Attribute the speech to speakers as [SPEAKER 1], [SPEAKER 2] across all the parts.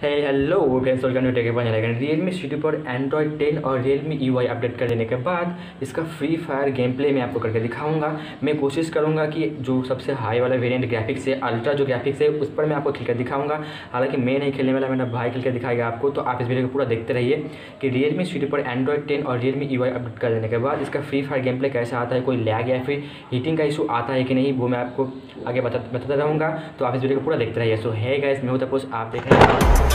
[SPEAKER 1] Hello friends welcome to tech बन जाएगा real me C पर एंड्रॉयड 10 और रियल मी यू अपडेट कर लेने के बाद इसका फ्री फायर गेम प्ले मैं आपको करके दिखाऊँगा। मैं कोशिश करूँगा कि जो सबसे हाई वाला वेरिएंट ग्राफिक्स है अल्ट्रा जो ग्राफिक्स है, उस पर मैं आपको खेल कर दिखाऊँगा। हालाँकि मैं नहीं खेलने वाला मेरा भाई खेल कर दिखाएगा आपको। तो आप इस वीडियो को पूरा देखते रहिए कि रियल मी सी पर एंड्रॉयड टेन और रियल मी यू अपडेट कर लेने के बाद इसका फ्री फायर गेम प्ले कैसे आता है, कोई लैग या फिर हीटिंग का इशू आता है कि नहीं, वो मैं आपको आगे बता, बताता रहूँगा। तो आप इस वीडियो को पूरा देखते रहिए। सो है गैस मैं हूँ आप देख रहे हैं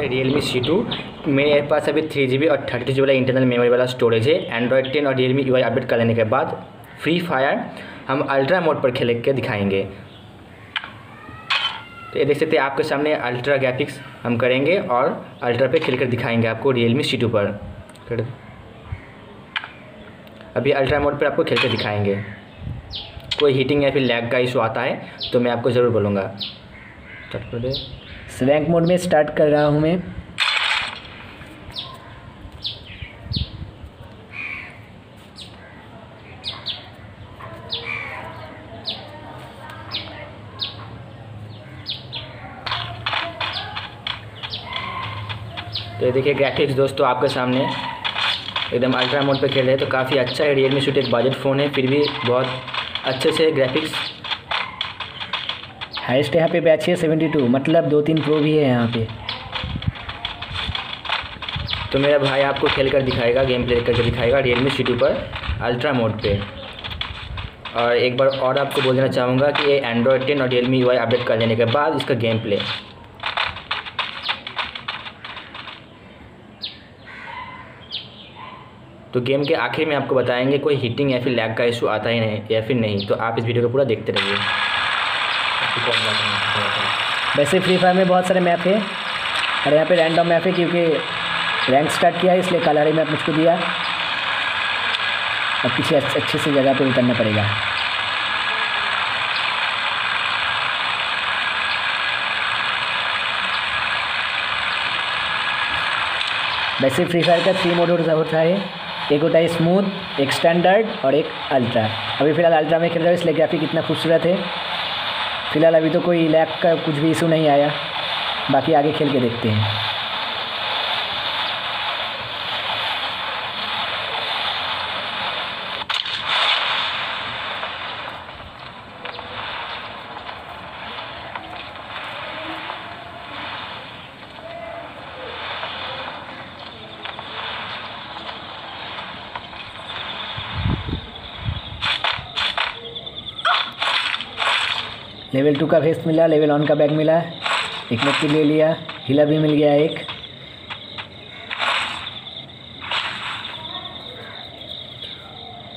[SPEAKER 1] सामने रियल मी सी टू मेरे पास अभी थ्री जी बी और थर्टी जी वाला इंटरनल मेमोरी वाला स्टोरेज है। एंड्रॉयड टेन और रियल मी यू अपडेट कर लेने के बाद फ्री फायर हम अल्ट्रा मोड पर खेल के दिखाएँगे। तो ये देख सकते हैं आपके सामने अल्ट्रा ग्राफिक्स हम करेंगे और अल्ट्रा पे खेल कर दिखाएँगे आपको रियलमी सी टू पर। अभी अल्ट्रा मोड पर आपको खेल कर दिखाएँगे। कोई हीटिंग या फिर लैग का इशू आता है तो मैं आपको ज़रूर बोलूँगा। स्टार्ट
[SPEAKER 2] स्वैंक मोड में स्टार्ट कर रहा हूँ मैं।
[SPEAKER 1] तो ये देखिए ग्राफिक्स दोस्तों आपके सामने। एकदम अल्ट्रा मोड पे खेल रहे हैं तो काफ़ी अच्छा है। रियल मी शूट एक बजट फ़ोन है, फिर भी बहुत अच्छे से ग्राफिक्स
[SPEAKER 2] हाइस्ट यहाँ पे बैच है सेवेंटी टू मतलब दो तीन प्रो भी है यहाँ पे।
[SPEAKER 1] तो मेरा भाई आपको खेल कर दिखाएगा गेम प्ले करके दिखाएगा रियल मी सी पर अल्ट्रा मोड पे। और एक बार और आपको बोल देना चाहूँगा कि ये एंड्रॉयड टेन और रियल मी यू अपडेट कर लेने के बाद इसका गेम प्ले तो गेम के आखिर में आपको बताएँगे, कोई हीटिंग या फिर लैग का इशू आता ही नहीं, या फिर नहीं। तो आप इस वीडियो को पूरा देखते रहिए।
[SPEAKER 2] वैसे फ्री फायर में बहुत सारे मैप है और यहाँ पे रैंडम मैप है क्योंकि रैंक स्टार्ट किया है, इसलिए कलहरी मैप मुझको दिया। अब पीछे अच्छे से जगह पे उतरना पड़ेगा। वैसे फ्री फायर का थ्री मोड होता है। एक होता है स्मूथ एक स्टैंडर्ड और एक अल्ट्रा अभी फ़िलहाल अल्ट्रा में खेल रहा हूँ, इसलिए ग्राफिक इतना खूबसूरत है। फ़िलहाल अभी तो कोई लैग का कुछ भी इशू नहीं आया। बाकी आगे खेल के देखते हैं। लेवल टू का वेस्ट मिला लेवल वन का बैग मिला एक मिनट ले लिया हिला भी मिल गया एक।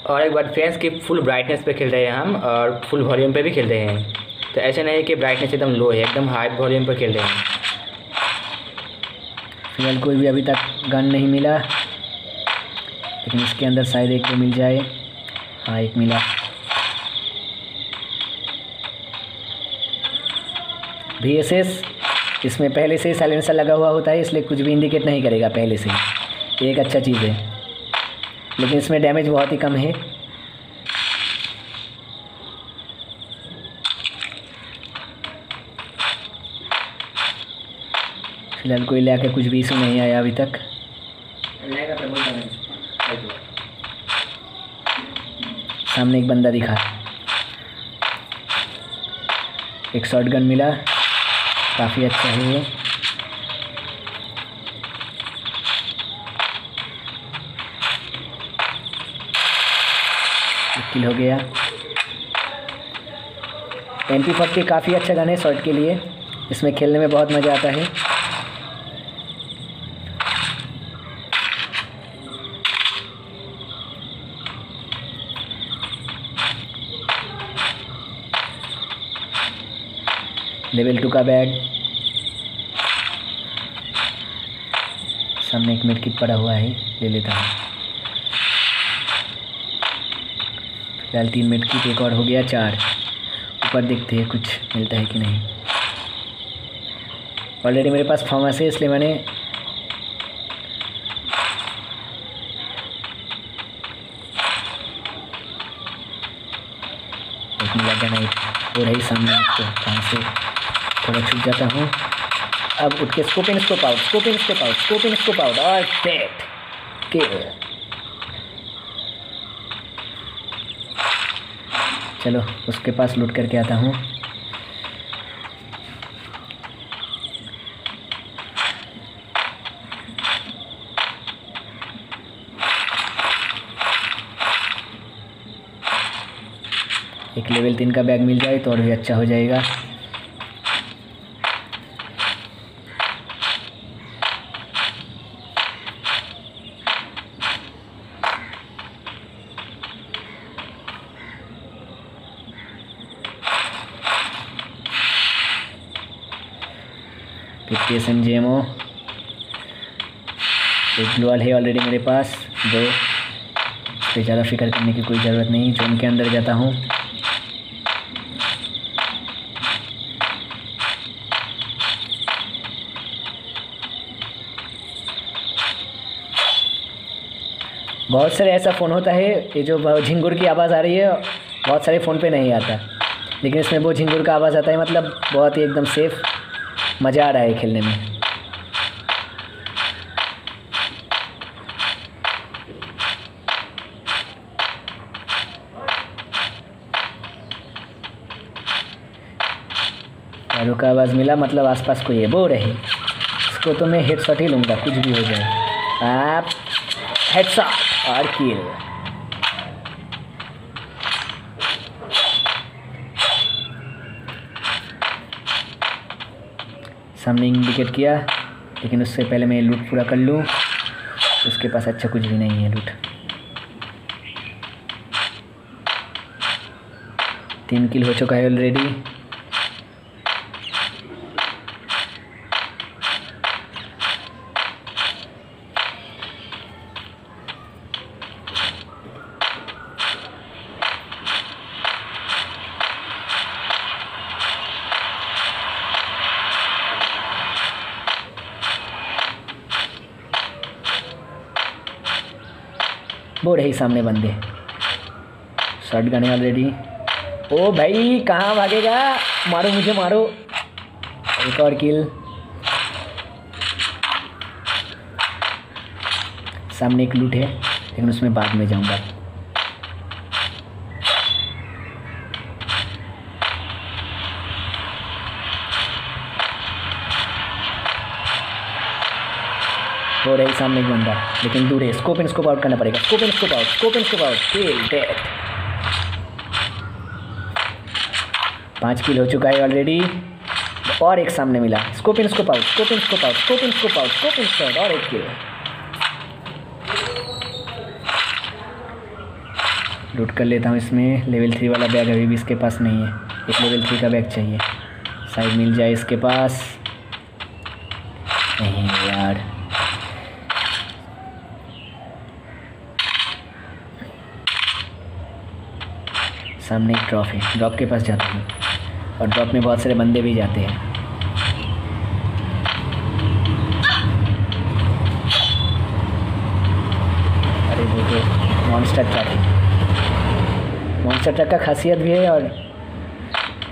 [SPEAKER 1] और एक बार फ्रेंड्स की फुल ब्राइटनेस पे खेल रहे हैं हम और फुल वॉल्यूम पे भी खेल रहे हैं। तो ऐसे नहीं है कि ब्राइटनेस एकदम लो है एकदम हाई वॉल्यूम पर खेल रहे हैं।
[SPEAKER 2] फ़िलहाल कोई भी अभी तक गन नहीं मिला। लेकिन इसके अंदर शायद एक को मिल जाए। हाँ एक मिला। वी एस एस इसमें पहले से ही साइलेंसर लगा हुआ होता है, इसलिए कुछ भी इंडिकेट नहीं करेगा पहले से ही। एक अच्छा चीज़ है। लेकिन इसमें डैमेज बहुत ही कम है। फ़िलहाल कोई ला कुछ भी इशू नहीं आया अभी तक। सामने एक बंदा दिखा। एक शॉर्ट गन मिला। काफ़ी अच्छा है ये। किल हो गया। एम पी काफ़ी अच्छा गन है शॉर्ट के लिए। इसमें खेलने में बहुत मज़ा आता है। लेवल टू का बैग सामने एक मिड किट पड़ा हुआ है, ले लेता हूँ। फ़िलहाल तीन मिड किट एक और हो गया, चार। ऊपर देखते हैं कुछ मिलता है कि नहीं। ऑलरेडी मेरे पास फार्मास है इसलिए मैंने मिला नहीं, वो रही सामने मुझको कहाँ से? थोड़ा छूट जाता हूँ। अब उठ के scope in scope out scope in scope out scope in scope out और डेट किल चलो, उसके पास लूट करके आता हूँ। एक लेवल तीन का बैग मिल जाए तो और भी अच्छा हो जाएगा। S M G M O एक ग्लोअल है ऑलरेडी मेरे पास दो इस ज़्यादा फ़िक्र करने की कोई ज़रूरत नहीं जोन के अंदर जाता हूँ। बहुत सारे ऐसा फ़ोन होता है, ये जो झिंगुर की आवाज़ आ रही है, बहुत सारे फ़ोन पे नहीं आता। लेकिन इसमें वो झिंगुर का आवाज़ आता है मतलब बहुत ही एकदम सेफ़ मज़ा आ रहा है खेलने में। पैरों का आवाज़ मिला मतलब आसपास कोई है वो रही इसको तो मैं हेड शॉट ही लूँगा, कुछ भी हो जाए। आप हेड शॉट और किल सामने इंडिकेट किया, लेकिन उससे पहले मैं लूट पूरा कर लूँ। उसके पास अच्छा कुछ भी नहीं है लूट तीन किल हो चुका है ऑलरेडी वो रहे सामने बंदे। शर्ट गन ऑलरेडी ओ भाई, कहाँ भागेगा? मारो मुझे, मारो। एक और किल सामने एक लूट है, लेकिन उसमें बाद में जाऊँगा। हो रही सामने एक बंदा। लेकिन दूर है स्कोप इन स्कोप आउट करना पड़ेगा। Scope in scope out scope in scope out kill death पाँच किल हो चुका है ऑलरेडी और एक सामने मिला। Scope in scope out scope in scope out scope in scope out scope in scope और एक किल। लूट कर लेता हूँ इसमें। लेवल थ्री वाला बैग अभी भी इसके पास नहीं है। एक लेवल थ्री का बैग चाहिए। शायद मिल जाए इसके पास नहीं यार सामने एक ड्रॉप है। ड्रॉप के पास जाता हूँ। और ड्रॉप में बहुत सारे बंदे भी जाते हैं। अरे वो तो मॉन्स्टर ट्रक है। मॉन्स्टर ट्रक का खासियत भी है और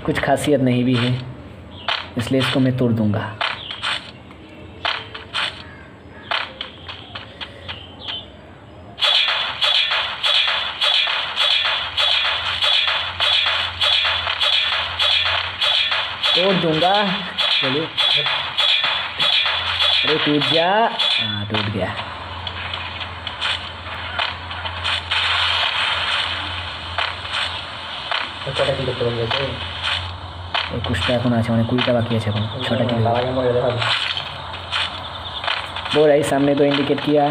[SPEAKER 2] कुछ खासियत नहीं भी है। इसलिए इसको मैं तोड़ दूँगा। चलिए अरे टूट जा हाँ टूट गया এই কুচটা এখন আছে মানে কুড়িটা বাকি আছে এখন ছটা किलो वो रही सामने तो इंडिकेट किया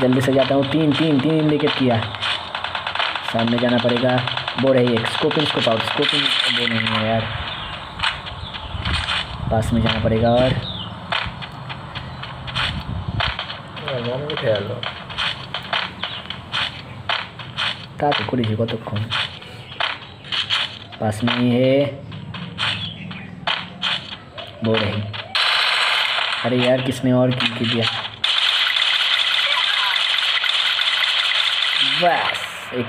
[SPEAKER 2] जल्दी से जाता हूँ तीन तीन तीन इंडिकेट किया सामने जाना पड़ेगा वो रही एक स्कोपिंग स्कोप आउट स्कोपिंग वो नहीं है यार पास में जाना पड़ेगा और তা তো করেছি কতক্ষণ पास में ही है वो रही अरे यार किसने और की की दिया बस एक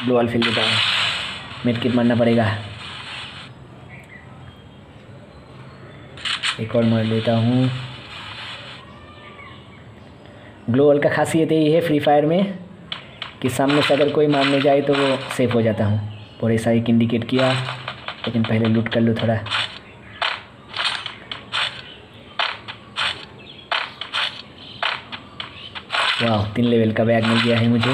[SPEAKER 2] ग्लोअल फिल देता हूँ मिड किट मारना पड़ेगा एक और मार लेता हूँ। ग्लोअल का खासियत यही है फ्री फायर में कि सामने से अगर कोई मारने जाए तो वो सेफ़ हो जाता हूँ। और ऐसा एक इंडिकेट किया, लेकिन पहले लूट कर लो थोड़ा। वाह तीन लेवल का बैग मिल गया है मुझे।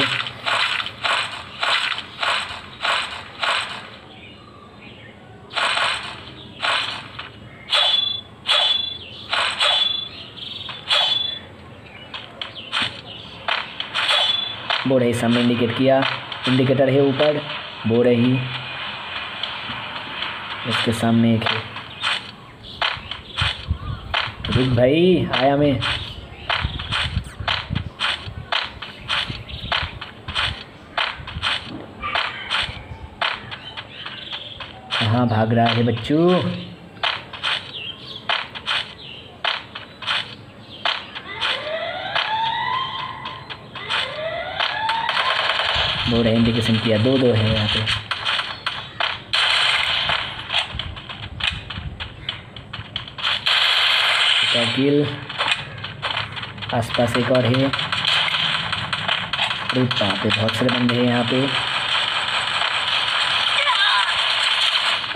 [SPEAKER 2] बोर्ड है सामने इंडिकेट किया। इंडिकेटर है ऊपर बोर्ड है। ही उसके सामने एक है। भाई, आया मैं। कहाँ भाग रहा है बच्चू? दो है इंडिकेशन किया, दो दो है यहाँ पे। किल आसपास एक और है। बाप रे, बहुत सारे बंदे हैं यहाँ पे।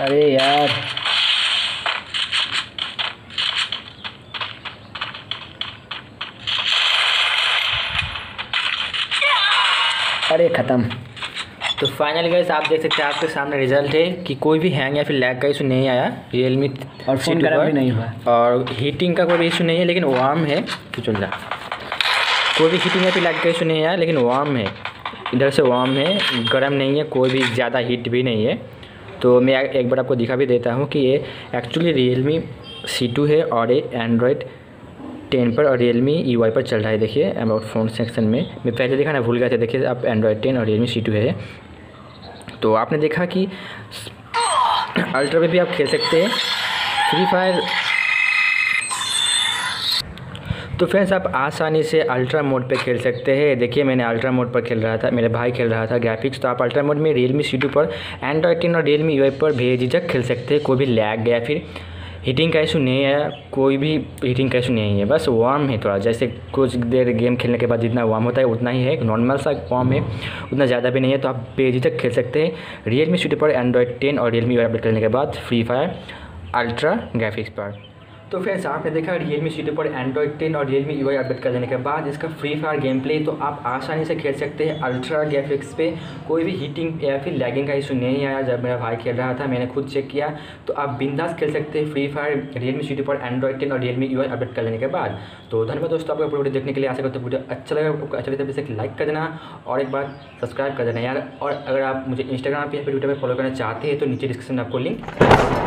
[SPEAKER 2] अरे यार अरे ख़त्म।
[SPEAKER 1] तो फाइनल गाइस आप देख सकते हैं आपके सामने रिज़ल्ट है कि कोई भी हैंग या फिर लैग का इशू नहीं आया रियलमी
[SPEAKER 2] और फ़ोन खराब भी नहीं हुआ।
[SPEAKER 1] और हीटिंग का कोई भी इशू नहीं है लेकिन वार्म है। तो चल रहा कोई भी हीटिंग या फिर लैग का इशू नहीं आया लेकिन वार्म है। इधर से वार्म है गर्म नहीं है कोई भी ज़्यादा हीट भी नहीं है। तो मैं एक बार आपको दिखा भी देता हूँ कि ये एक्चुअली रियलमी सी टू है और ये एंड्रॉयड टेन पर और रियल मी यू पर चल रहा है, देखिए अबाउट फ़ोन सेक्शन में। मैं पहले देखा ना, भूल गया था, देखिए आप एंड्रॉयड टेन और रियल मी सी टू है। तो आपने देखा कि अल्ट्रा पे भी आप खेल सकते हैं। फ्री फायर तो फ्रेंड्स आप आसानी से अल्ट्रा मोड पे खेल सकते हैं। देखिए, मैंने अल्ट्रा मोड पर खेल रहा था, मेरे भाई खेल रहा था ग्राफिक्स तो आप अल्ट्रा मोड में रियलमी सी टू पर एंड्रॉयड टेन और रियलमी यू पर बेझिझक खेल सकते हैं, कोई भी लैग या फिर हीटिंग का इशू नहीं है, कोई भी हीटिंग का इशू नहीं है, बस वार्म है थोड़ा। जैसे कुछ देर गेम खेलने के बाद जितना वार्म होता है, उतना ही है। नॉर्मल सा वार्म है, उतना ज़्यादा भी नहीं है तो आप बेझिझक खेल सकते हैं। रियलमी स्वीट पर एंड्रॉयड टेन और रियलमी अपडेट करने के बाद फ्री फायर अल्ट्रा ग्राफिक्स पर। तो फ्रेंड्स आपने देखा रियल मी सी पर एंड्रॉइड टेन और रियल मी यू अपडेट कर देने के बाद इसका फ्री फायर गेम प्ले तो आप आसानी से खेल सकते हैं अल्ट्रा ग्राफिक्स पे। कोई भी हीटिंग या फिर लैगिंग का इशू नहीं आया, जब मेरा भाई खेल रहा था, मैंने खुद चेक किया तो आप बिंदास खेल सकते हैं Free Fire Realme C पर एंड्रॉइड टेन और रियल मी यू अपडेट कर लेने के बाद। तो धन्यवाद दोस्तों, आपको वीडियो देखने के लिए। आशा करते वीडियो अच्छा लगा, आपको अच्छा लगता है लाइक कर देना और एक बार सब्सक्राइब कर देना यार। और अगर आप मुझे इंस्टाग्राम पर या फिर ट्विटर पर फॉलो करना चाहते हैं तो नीचे डिस्क्रिप्शन में आपको लिंक